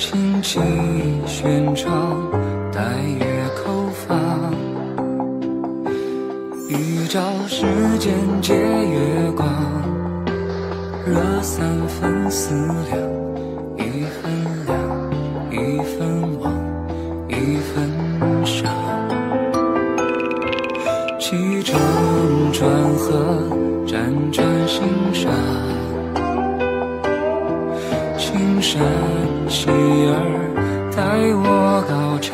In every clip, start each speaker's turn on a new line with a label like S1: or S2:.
S1: 轻轻轩唱，待月扣房。一朝世间借月光，惹三分思量，一分凉，一分忘，一分伤。起承转合，辗转心上。青山起儿待我高唱。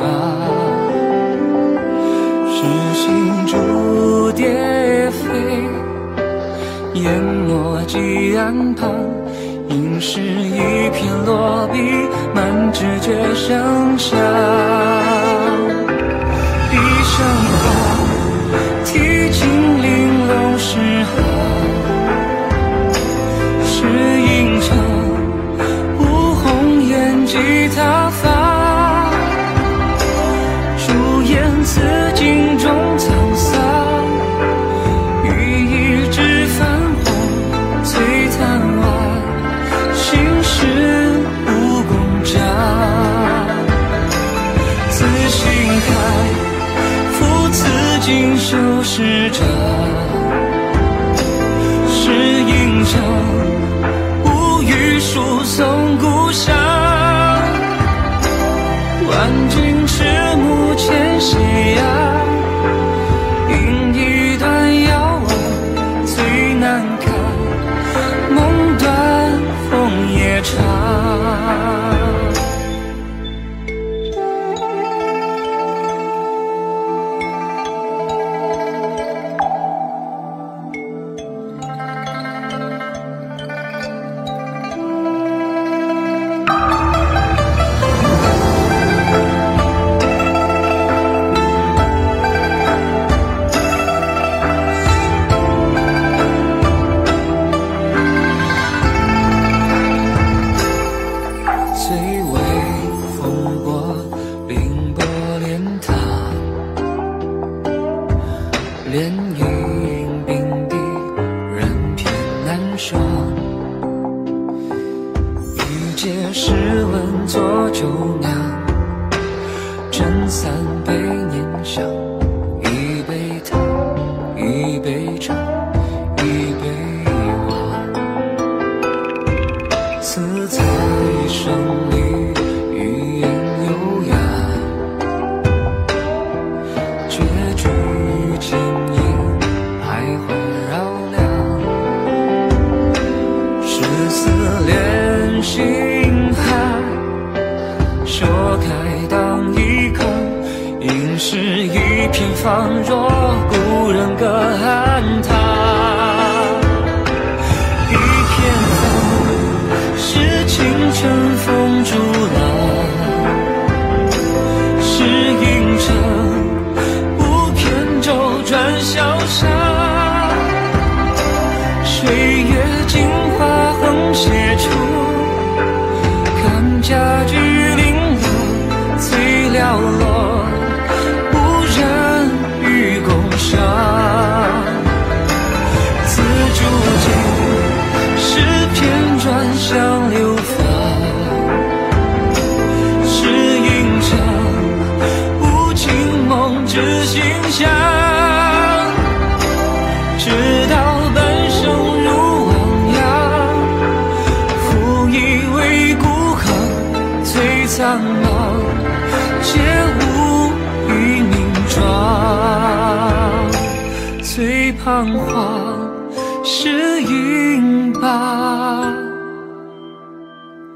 S1: 是心逐蝶飞，烟墨几案旁。应是一片落笔，满纸绝声响。锦绣诗章，是应城，无语书送故乡。万军迟暮千夕最为风过，凌波莲塘，莲影并蒂，人偏难双。欲借诗文作酒酿，斟三杯念想，一杯汤，一杯茶，一杯忘。此才应是一片仿若故人隔岸塘。一片风。是清晨风逐浪，是应城，无偏舟转潇湘。岁月镜花横写出，看家具苍茫，皆无于名状。最彷徨是云罢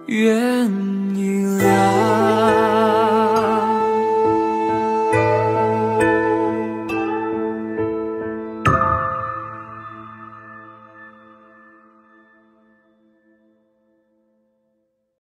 S1: 远